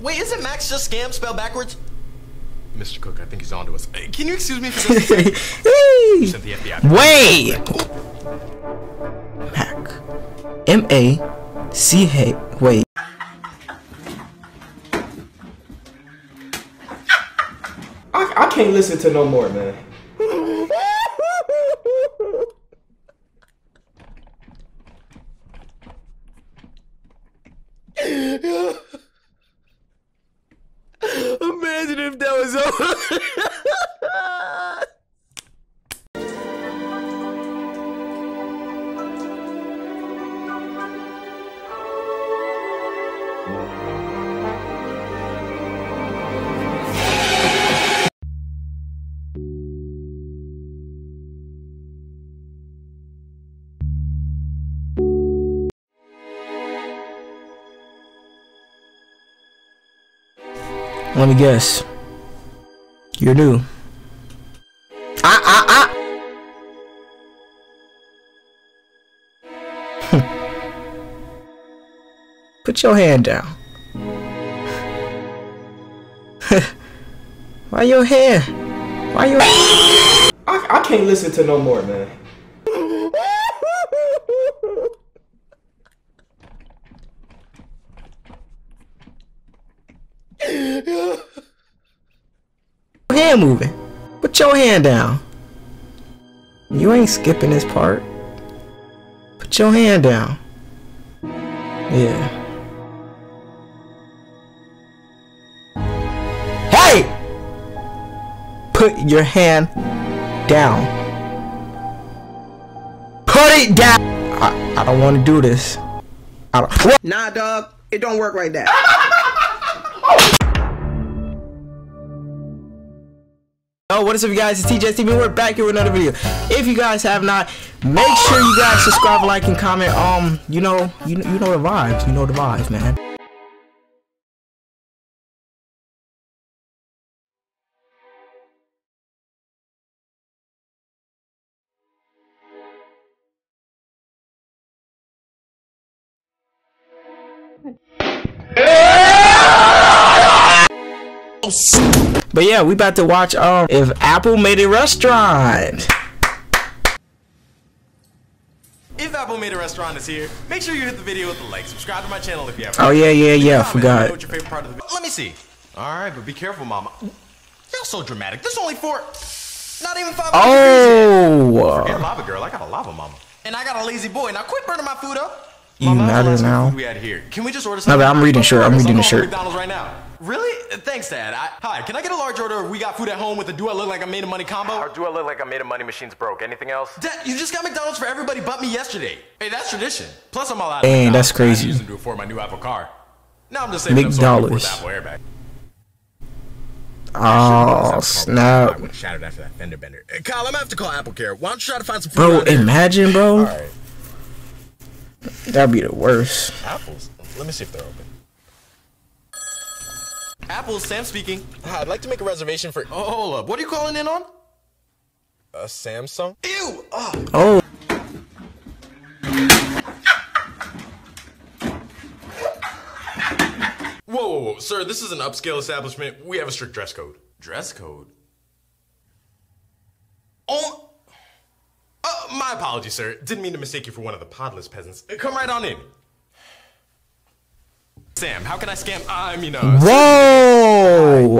Wait, isn't Macks just scam spelled backwards? Mr. Cook, I think he's onto us. Hey, Can you excuse me for just a second? Hey! Sent the FBI. Wait! Mac. M A C H. Wait. I, I can't listen to no more, man. If that was over. Let me guess. You're new. Ah ah ah! Put your hand down. Why your hair? Why your? I I can't listen to no more, man. Hand moving. Put your hand down. You ain't skipping this part. Put your hand down. Yeah. Hey! Put your hand down. Put it down. I, I don't want to do this. I don't. Nah, dog, it don't work like that. Oh, what is up, you guys? It's TGS TV. We're back here with another video. If you guys have not, make sure you guys subscribe, like, and comment. Um, you know, you you know the vibes. You know the vibes, man. But yeah, we about to watch um if Apple made a restaurant. If Apple Made a Restaurant is here, make sure you hit the video with the like. Subscribe to my channel if you haven't. Oh yeah, yeah, Leave yeah. me Forgot. what your favorite part of the video. Let me see. All right, but be careful, Mama. Y'all so dramatic. There's only four. Not even five. Oh, Forget lava girl. I got a lava mama. And I got a lazy boy. Now quit burning my food up. You Mama, last now? We had here. Can we just order No, but I'm reading shirt. I'm I'm reading the shirt. McDonald's right now. Really? Thanks, Dad. I, hi, can I get a large order? We got food at home with a do I look like I made a money combo? Or do I look like I made a money machine's broke? Anything else? Dad, you just got McDonald's for everybody but me yesterday. Hey, that's tradition. Plus, I'm all out of Dang, McDonald's. that's crazy. I used to do it for my new Apple car. Now I'm just saving up so I can afford the Apple airbag. oh I snap, would have shattered after that fender bender. Hey, Kyle, I'm gonna have to call Apple Care. Why don't you try to find some food bro! around here? Imagine, bro. Alright, That'd be the worst. apples. Let me see if they're open. Apples, Sam speaking. Hi, I'd like to make a reservation for. Oh, hold up. What are you calling in on? A Samsung? Ew! Oh. Oh, Whoa, whoa, whoa, sir, this is an upscale establishment. We have a strict dress code. Dress code? Oh. Uh, my apologies, sir. Didn't mean to mistake you for one of the podless peasants. Uh, Come right on in. Sam, how can I scam? I mean, uh. whoa!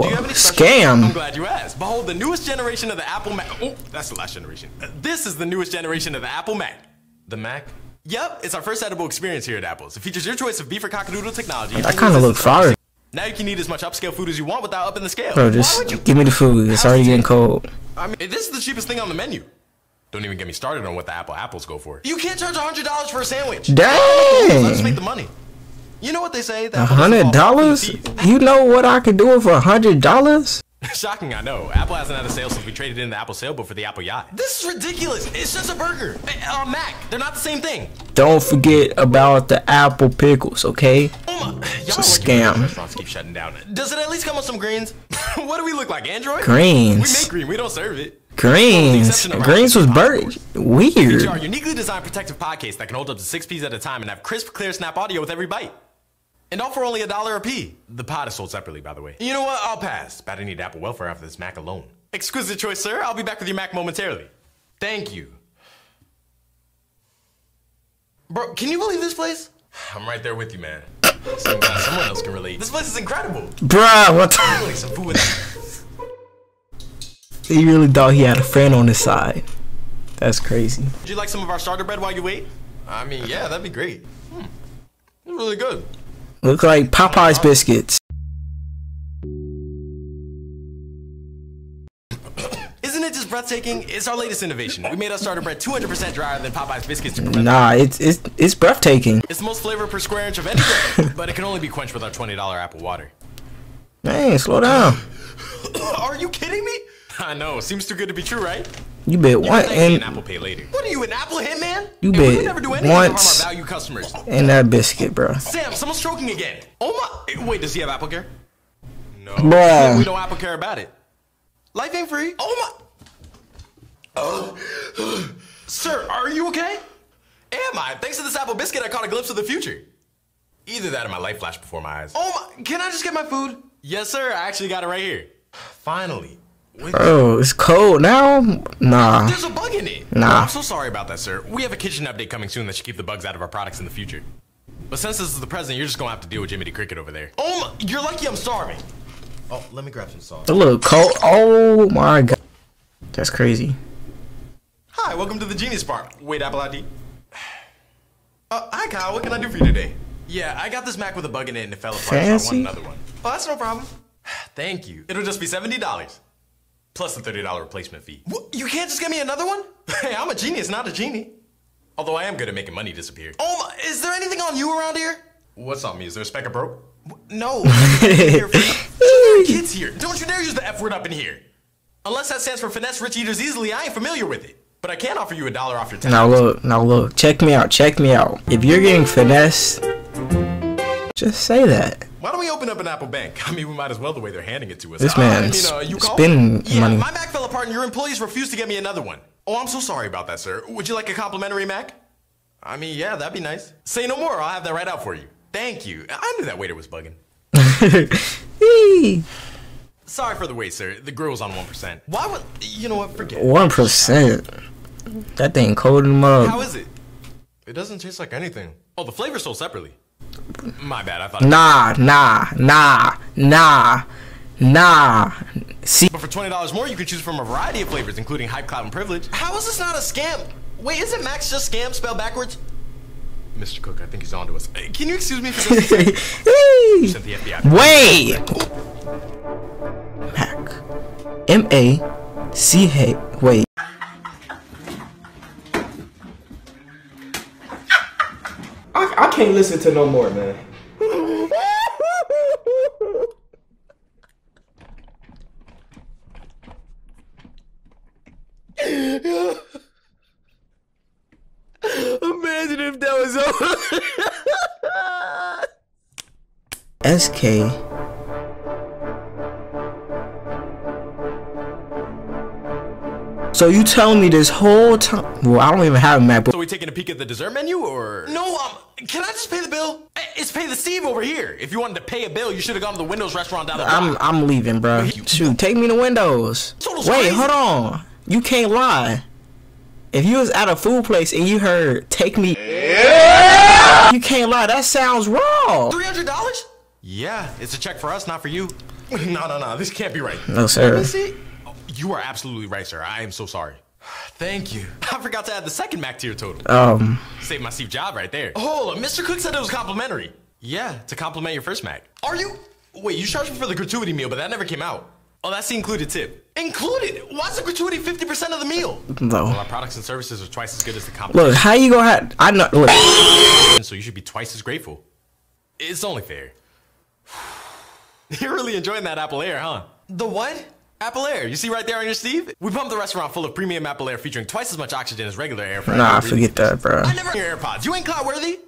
Do you have any special- I'm Scam. glad you asked. Behold, the newest generation of the Apple Mac. Oh, that's the last generation. This is the newest generation of the Apple Mac. The Mac? Yep, it's our first edible experience here at Apple's. It features your choice of beef or cockadoodle technology. That kind of look fire, Now you can eat as much upscale food as you want without upping the scale. bro. Just you? give me the food. It's already getting cold. I mean, this is the cheapest thing on the menu. Don't even get me started on what the Apple apples go for. You can't charge $100 for a sandwich. Dang! Let's make the money. You know what they say? A hundred fall far from the dollars? You know what I could do for a hundred dollars? Shocking, I know. Apple hasn't had a sale since we traded in the Apple sailboat for the Apple yacht. This is ridiculous. It's just a burger. Uh, Mac, they're not the same thing. Don't forget about the apple pickles, okay? Oh It's a scam. Restaurants keep shutting down. Does it at least come with some greens? what do we look like, Android? Greens. We make green. We don't serve it. Greens. Greens was buried. Weird. Feature our uniquely designed protective pod case that can hold up to six P's at a time and have crisp, clear snap audio with every bite. And all for only a dollar a P. The pot is sold separately, by the way. You know what? I'll pass. But I need Apple welfare after this Mac alone. Exquisite choice, sir. I'll be back with your Mac momentarily. Thank you. Bro, can you believe this place? I'm right there with you, man. Some, someone else can relate. This place is incredible. Bruh, what the? Finally, some food. He really thought he had a friend on his side. That's crazy. Would you like some of our starter bread while you wait? I mean, yeah, that'd be great. Hmm. It's really good. Look like Popeye's biscuits. Isn't it just breathtaking? It's our latest innovation. We made our starter bread 200% drier than Popeye's biscuits to prevent Nah, it's it's it's breathtaking. It's the most flavor per square inch of any bread, but it can only be quenched with our $20 apple water. Man, slow down. Are you kidding me? I know. Seems too good to be true, right? You bet one Thank me an and Apple Pay later. What are you, an Apple hitman? You And bet would never do once. harm our value customers. and that biscuit, bro. Sam, someone's stroking again. Oh my! Wait, does he have Apple Care? No. Bruh. We know Apple Care about it. Life ain't free. Oh my! Oh, sir, are you okay? Am I? Thanks to this apple biscuit, I caught a glimpse of the future. Either that or my light flashed before my eyes. Oh my! Can I just get my food? Yes, sir. I actually got it right here. Finally. With- Bro, it's cold now. Nah, There's a bug in it. Nah. Oh, I'm so sorry about that, sir. We have a kitchen update coming soon that should keep the bugs out of our products in the future. But since this is the present, you're just gonna have to deal with Jimmy the Cricket over there. Oh my! You're lucky I'm starving. Oh, let me grab some sauce. a little cold. Oh my god, that's crazy. Hi, welcome to the Genius Bar. Wait, Apple ID. Uh, hi, Kyle. What can I do for you today? Yeah, I got this Mac with a bug in it and it fell apart. So I want another one. Oh, that's no problem. Thank you. It'll just be seventy dollars, plus a thirty dollar replacement fee. What? You can't just get me another one? Hey, I'm a genius, not a genie. Although I am good at making money disappear. Oh my! Is there anything on you around here? What's on me? Is there a speck of broke? No. here kids here. Don't you dare use the F word up in here. Unless that stands for finesse rich eaters easily, I ain't familiar with it. But I can offer you a dollar off your ten. Now look, now look. Check me out. Check me out. If you're getting finesse, just say that. Why don't we open up an Apple Bank? I mean, we might as well the way they're handing it to us. This man's mean, uh, you call? spending yeah, money. my Mac fell apart and your employees refused to get me another one. Oh, I'm so sorry about that, sir. Would you like a complimentary Mac? I mean, yeah, that'd be nice. Say no more. I'll have that right out for you. Thank you. I knew that waiter was bugging. Sorry for the wait, sir. The grill's on 1%. Why would... You know what? Forget it. One percent. That thing cold in the How mug. is it? It doesn't taste like anything. Oh, the flavor's sold separately. My bad. I thought... Nah, nah, nah, nah, nah. See, But for $20 more, you can choose from a variety of flavors, including Hype Cloud and Privilege. How is this not a scam? Wait, isn't Macks just scam spelled backwards? Mr. Cook, I think he's on to us. Hey, Can you excuse me for just a second? Wait. Mac. M A C H. Wait. I, I can't listen to no more, man. Imagine if that was over. SK. So you telling me this whole time? Well, I don't even have a MacBook. So we taking a peek at the dessert menu, or? No, um, can I just pay the bill? Eh, It's pay the Steve over here. If you wanted to pay a bill, you should have gone to the Windows restaurant down the block. I'm I'm leaving, bro. Shoot, take me to Windows. Wait, crazy. hold on. You can't lie. If you was at a food place and you heard "take me," you can't lie. That sounds wrong. Three hundred dollars? Yeah, it's a check for us, not for you. no, no, no. This can't be right. No, sir. See? You are absolutely right, sir. I am so sorry. Thank you. I forgot to add the second Mac to your total. Um, Saved my Steve job right there. Hold on, Mr. Cook said it was complimentary. Yeah, to compliment your first Mac. Are you? Wait, you charged me for the gratuity meal, but that never came out. Oh, that's the included tip. Included? Why's the gratuity 50% of the meal? Well, no. our products and services are twice as good as the compliment, Look, how you gonna have? I know. Look, so you should be twice as grateful. It's only fair. You're really enjoying that Apple Air, huh? The what? Apple Air. You see right there on your sleeve? We pumped the restaurant full of premium Apple Air featuring twice as much oxygen as regular air for nah, every breathing forget that, bro. I never your AirPods. You ain't clout worthy.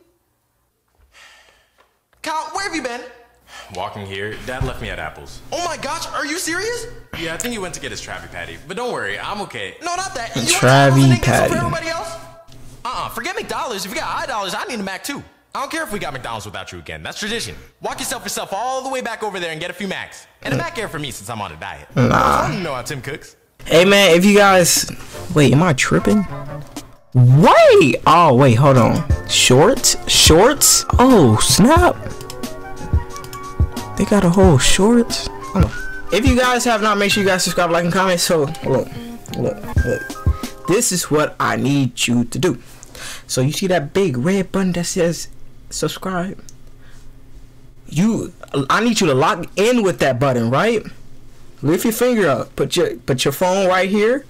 Kyle, where have you been? walking here. Dad left me at Apple's. Oh my gosh, are you serious? Yeah, I think he went to get his Travi Patty. But don't worry, I'm okay. No, not that. You Travi Patty. For everybody else? Uh-uh, forget McDonald's. If you got high dollars, I need a Mac too. I don't care if we got McDonald's without you again. That's tradition. Walk yourself yourself all the way back over there and get a few Macs. And a Mac Air for me since I'm on a diet. Nah. I don't know how Tim cooks. Hey man, if you guys wait, am I tripping? Wait! Oh wait, hold on. Shorts? Shorts? Oh snap! They got a whole shorts. If you guys have not, make sure you guys subscribe, like, and comment. So look, look, look. This is what I need you to do. So you see that big red button that says subscribe? You, I need you to lock in with that button, right? Lift your finger up. Put your put your phone right here